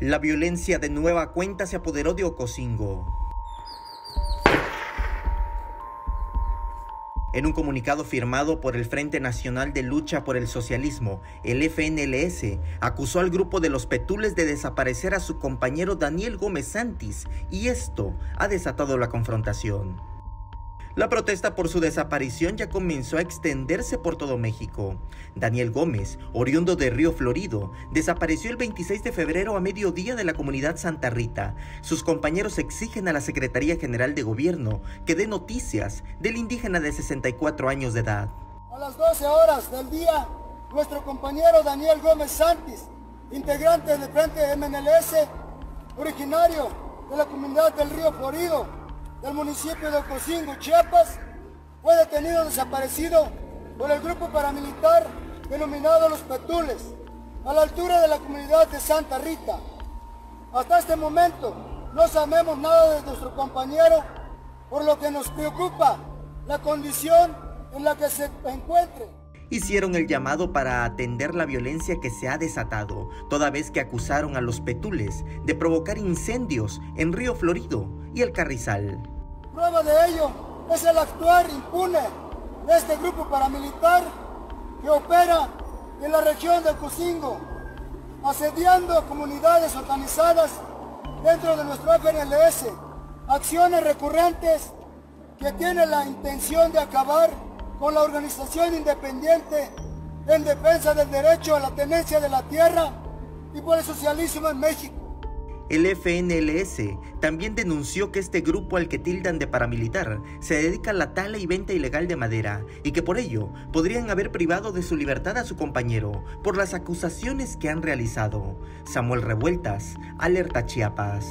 La violencia de nueva cuenta se apoderó de Ocosingo. En un comunicado firmado por el Frente Nacional de Lucha por el Socialismo, el FNLS acusó al grupo de los Petules de desaparecer a su compañero Daniel Gómez Santis y esto ha desatado la confrontación. La protesta por su desaparición ya comenzó a extenderse por todo México. Daniel Gómez, oriundo de Río Florido, desapareció el 26 de febrero a mediodía de la comunidad Santa Rita. Sus compañeros exigen a la Secretaría General de Gobierno que dé noticias del indígena de 64 años de edad. A las 12 horas del día, nuestro compañero Daniel Gómez Santis, integrante del Frente MNLS, originario de la comunidad del Río Florido, del municipio de Ocosingo, Chiapas, fue detenido desaparecido por el grupo paramilitar denominado Los Petules, a la altura de la comunidad de Santa Rita. Hasta este momento no sabemos nada de nuestro compañero, por lo que nos preocupa la condición en la que se encuentre hicieron el llamado para atender la violencia que se ha desatado, toda vez que acusaron a los petules de provocar incendios en Río Florido y el Carrizal. Prueba de ello es el actuar impune de este grupo paramilitar que opera en la región de Cusingo, asediando comunidades organizadas dentro de nuestro FNLS, acciones recurrentes que tienen la intención de acabar con la organización independiente en defensa del derecho a la tenencia de la tierra y por el socialismo en México. El FNLS también denunció que este grupo al que tildan de paramilitar se dedica a la tala y venta ilegal de madera y que por ello podrían haber privado de su libertad a su compañero por las acusaciones que han realizado. Samuel Revueltas, Alerta Chiapas.